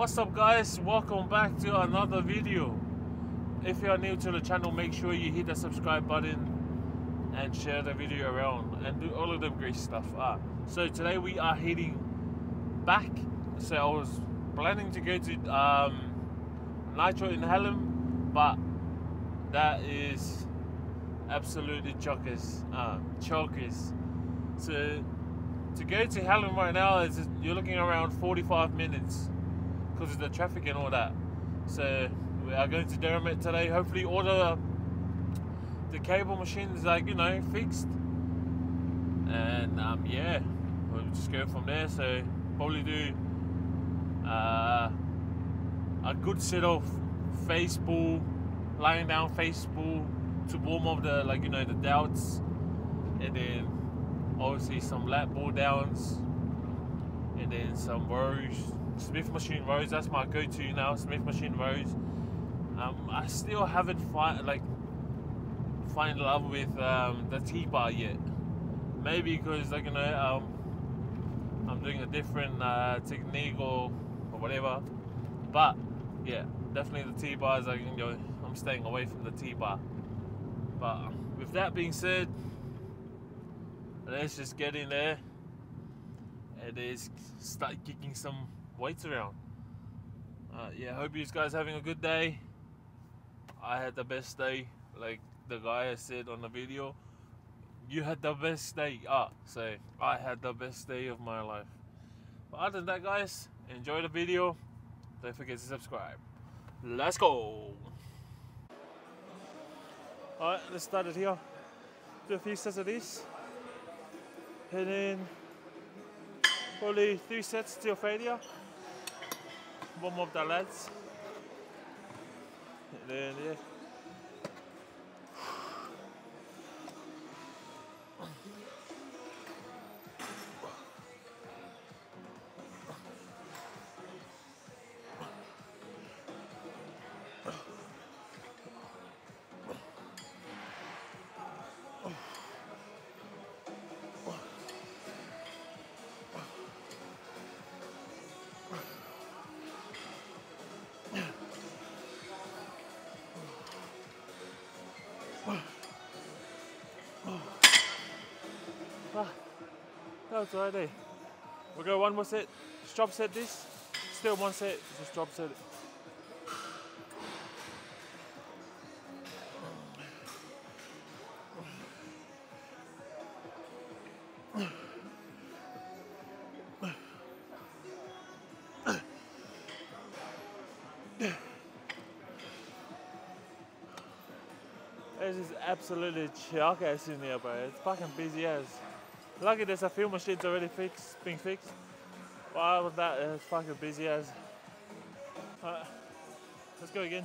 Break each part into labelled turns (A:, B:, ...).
A: What's up guys? Welcome back to another video. If you are new to the channel, make sure you hit the subscribe button and share the video around and do all of them great stuff. Ah, so today we are heading back. So I was planning to go to um, Nitro in Hallam, but that is absolutely chokers. Uh, chokers. So to go to Hallam right now is you're looking around 45 minutes because of the traffic and all that. So we are going to Derrimut today. Hopefully, all the the cable machines like you know fixed, and um, yeah, we'll just go from there. So probably do uh, a good set of face pull, lying down face pull to warm up the like you know the delts, and then obviously some lat pull downs, and then some rows Smith Machine rows. That's my go-to now. Smith Machine rows. Um, I still haven't find like find love with um, the T-bar yet. Maybe because like you know um, I'm doing a different uh, technique or or whatever. But yeah, definitely the T-bars. Like you know, I'm staying away from the T-bar. But with that being said, let's just get in there and let's start kicking some weights around. Uh, yeah, hope you guys having a good day. I had the best day, like the guy I said on the video. You had the best day. Ah, say I had the best day of my life. But other than that, guys, enjoy the video. Don't forget to subscribe. Let's go. Alright, let's start it here. Do a few sets of this. And then probably three sets till failure warm up the lats. Then yeah. That's alright eh? We'll go one more set. Drop set this. Still one set. Just drop set. This is absolutely chock ass in here, bro. It's fucking busy as. Lucky there's a few machines already fixed, being fixed. Wow, that is fucking busy as. Alright, let's go again.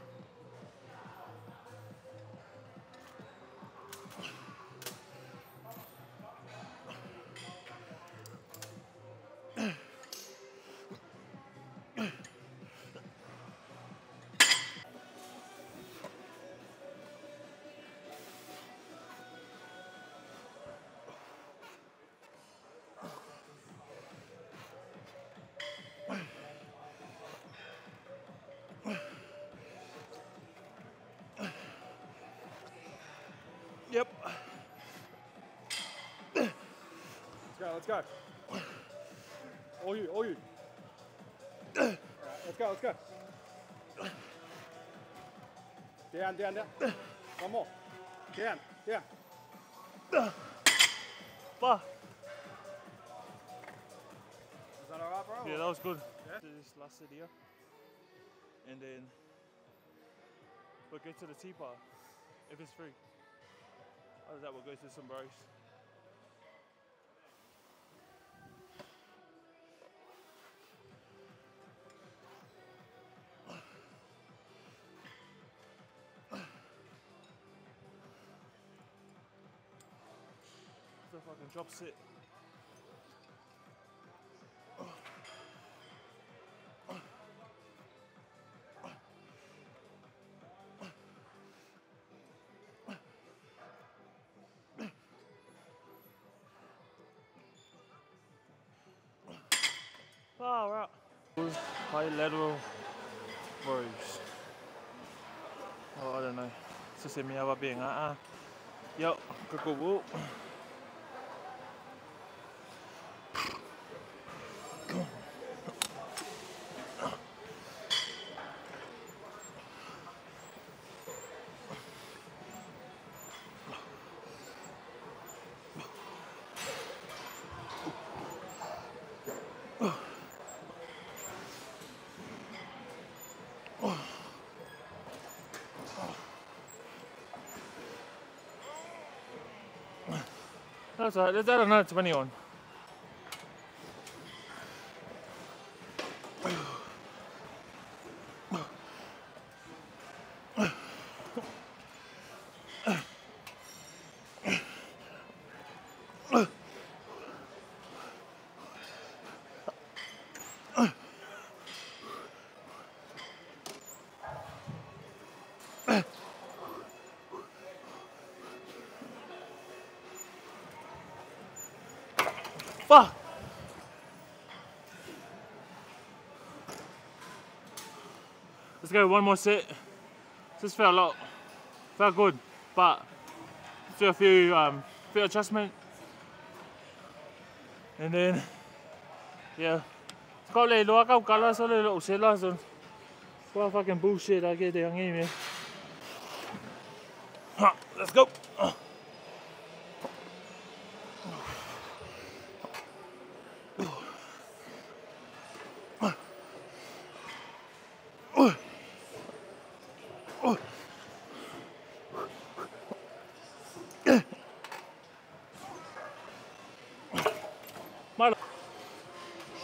B: Let's go. All you, all you. Right, let's go, let's go. Down, down, down. One more. Down, down.
A: Bah.
B: Is that alright, bro?
A: Yeah, that was good.
B: Yeah.
A: This last video. And then we'll go to the T-bar if it's free. Oh, After that, we'll go to some bros. The fucking job sit. Oh, right. High lateral rows. Oh, I don't know. Susimia being ah. Yo, kukubu. That's alright. Let's add another 20 on. Fuck! Let's go one more set. Just felt a lot, felt good, but do a few um, few adjustment, and then yeah. Kau le loa kau kala so le lo se la so. What fucking bullshit I get there man. Let's go.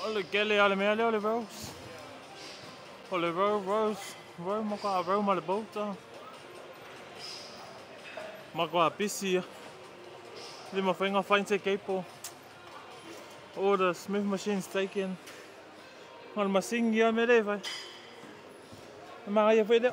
A: Ole gele ale me ale ole rose. Ole ro rose. Ro mo ka ro ma le bota. Ma ko pisi. Le mo fenga fine se capo. The smith machine's taken. Ol ma singia me le vai. Ma ia fe le.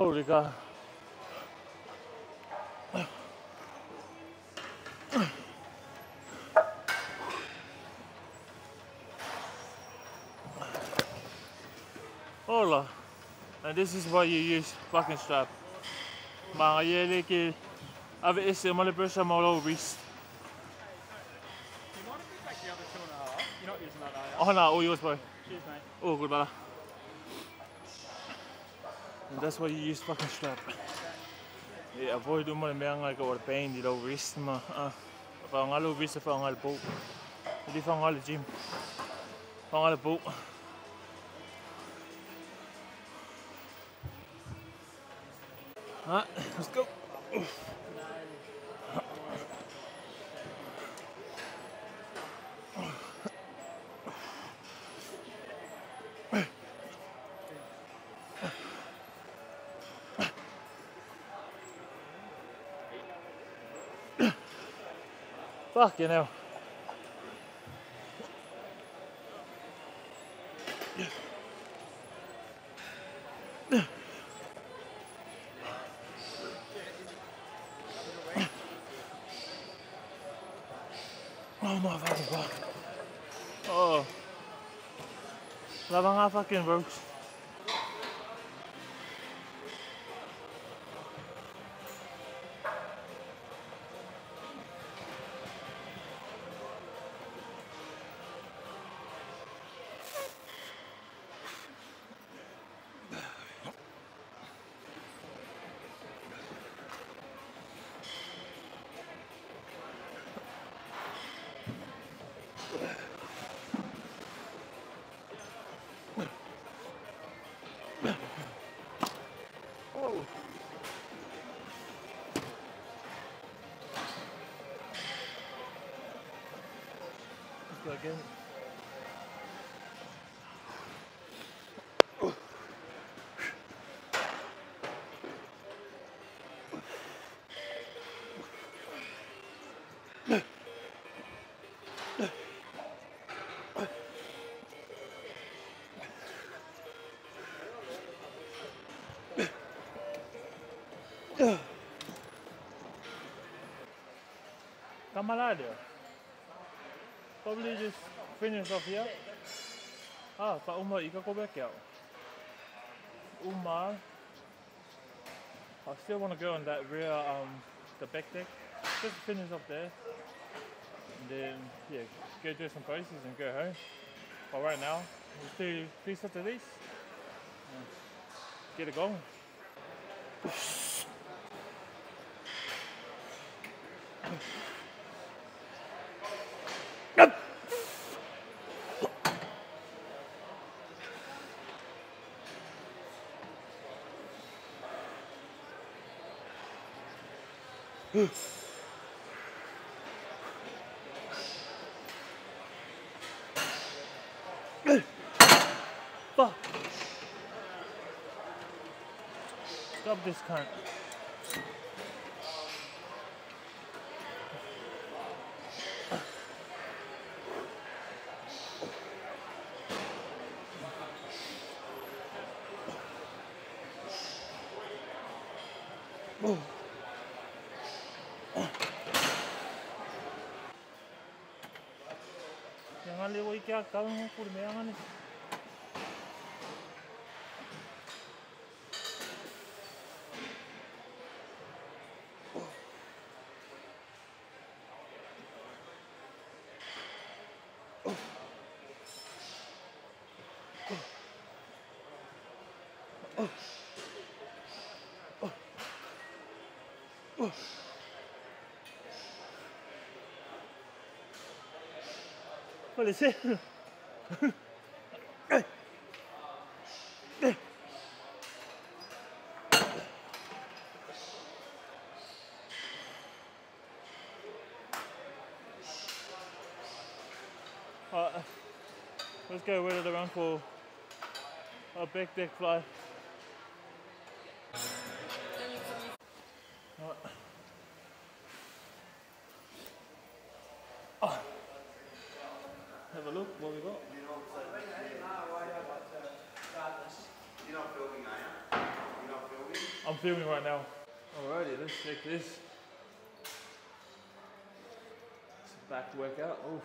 A: Holy God. Hola. And this is why you use fucking strap. Mga yele ki ave ese mo le pressure mo lo wrist.
B: You mind if we take the other two and a half? You're not using that, are you?
A: Oh na, all oh, yours boy.
B: Cheers, mate.
A: Oh, good bala. And that's why you use fucking strap. Yeah, avoid na may nga ka or pain di lo wrist ma. Pa nga lo wrist fa nga po. Hindi fa nga lo gym. Fa nga po. Ah, let's go. Fuck you know. Oh. Nga fucking oh. works. Oh. Let's go again. Probably just finish off here. Ah, pa uma ika ko back out. Umar. I still want to go on that rear, um, the back deck. Just finish up there. And then, yeah, go do some braces and go home. But right now, let's do three sets of these. Get it going. Fuck. Stop this cunt. आगे वही क्या कल हूँ कुर्मे sih. Uh, let's go wheel it around for a big deck fly. Alright. Have a look what we got.
C: You're not filming, are you? You're not filming?
A: I'm filming right now. Alrighty, let's check this. It's a back workout. Oof.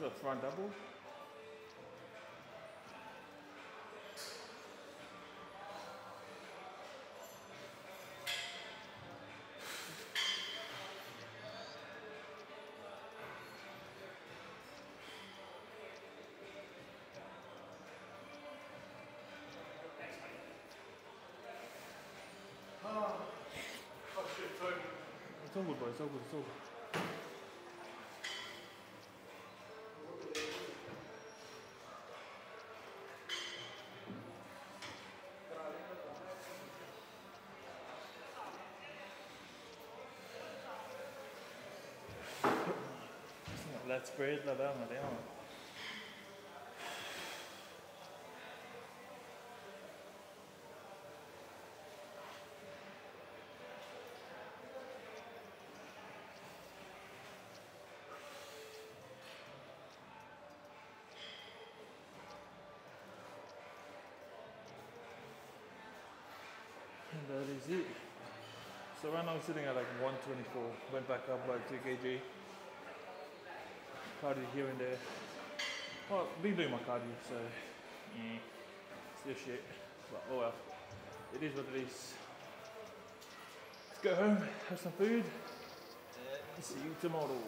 A: The front double. It's all good, boy. It's all good. It's all good. Let's breathe la där is it. So right now I'm sitting at like 124. Went back up like 2 kg. Cardio here and there. Well, been doing my cardio, so yeah, still shit. But oh well, it is what it is. Let's go home, have some food, and see you tomorrow.